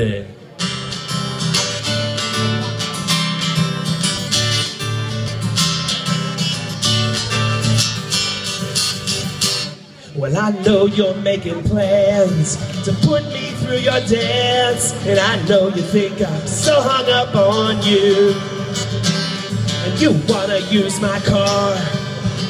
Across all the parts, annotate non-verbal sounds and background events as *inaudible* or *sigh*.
Well, I know you're making plans to put me through your dance, and I know you think I'm so hung up on you. And you wanna use my car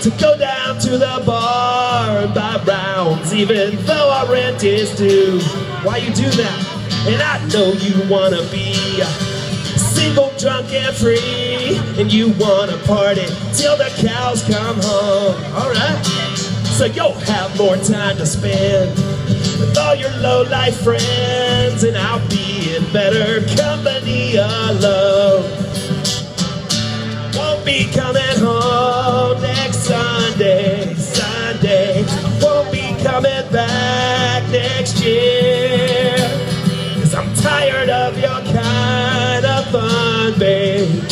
to go down to the bar and buy rounds, even though our rent is due. Why you do that? And I know you wanna be single, drunk, and free, and you wanna party till the cows come home. Alright? So you'll have more time to spend with all your low-life friends, and I'll be in better company I'm of your kind of fun, babe.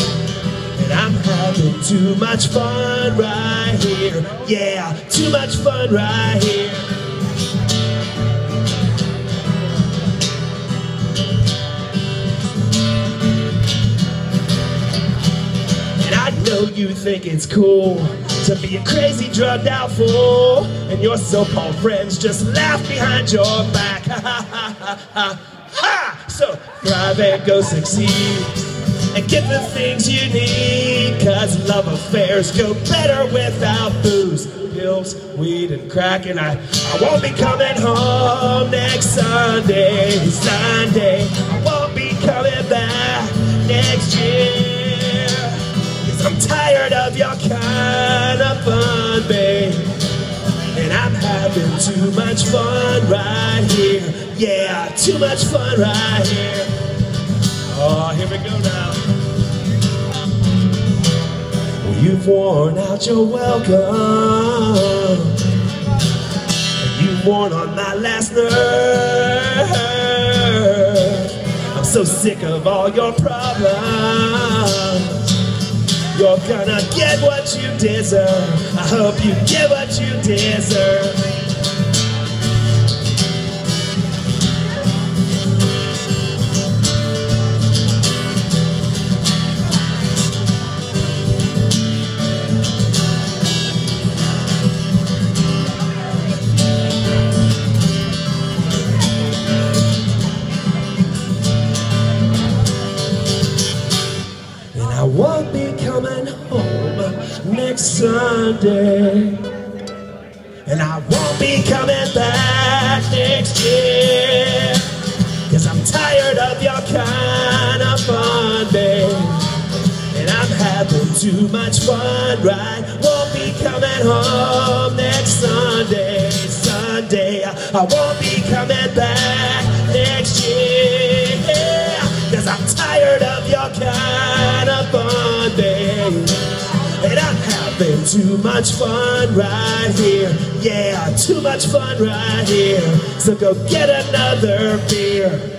And I'm having too much fun right here. Yeah, too much fun right here. And I know you think it's cool to be a crazy drugged out fool, and your so-called friends just laugh behind your back. *laughs* So thrive and go succeed, and get the things you need, cause love affairs go better without booze, pills, weed, and crack. And I, I won't be coming home next Sunday, Sunday. I won't be coming back next year. Cause I'm tired of your kind of fun, babe. And I'm having too much fun right here. Yeah, too much fun right here. Oh, here we go now. Well, you've worn out your welcome. You've worn on my last nerve. I'm so sick of all your problems. You're gonna get what you deserve. I hope you get what you deserve. Sunday. And I won't be coming back next year. Cause I'm tired of your kind of fun, babe. And I'm having too much fun, right? Won't be coming home next Sunday, Sunday. I won't be I'm too much fun right here. Yeah, too much fun right here. So go get another beer.